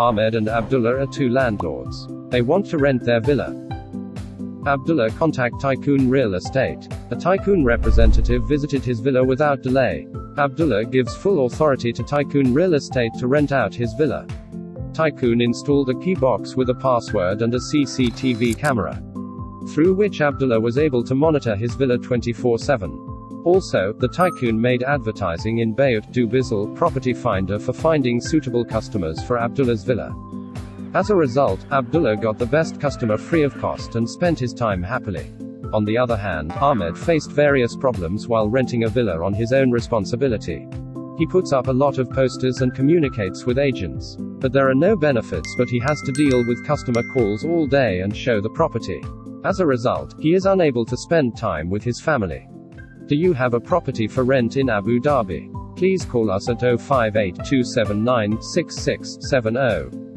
Ahmed and Abdullah are two landlords. They want to rent their villa. Abdullah contact Tycoon Real Estate. A Tycoon representative visited his villa without delay. Abdullah gives full authority to Tycoon Real Estate to rent out his villa. Tycoon installed a key box with a password and a CCTV camera, through which Abdullah was able to monitor his villa 24 7. Also, the tycoon made advertising in Bayut Dubizzle Property Finder for finding suitable customers for Abdullah's villa. As a result, Abdullah got the best customer free of cost and spent his time happily. On the other hand, Ahmed faced various problems while renting a villa on his own responsibility. He puts up a lot of posters and communicates with agents. But there are no benefits, but he has to deal with customer calls all day and show the property. As a result, he is unable to spend time with his family. Do you have a property for rent in Abu Dhabi? Please call us at 058 279 6670.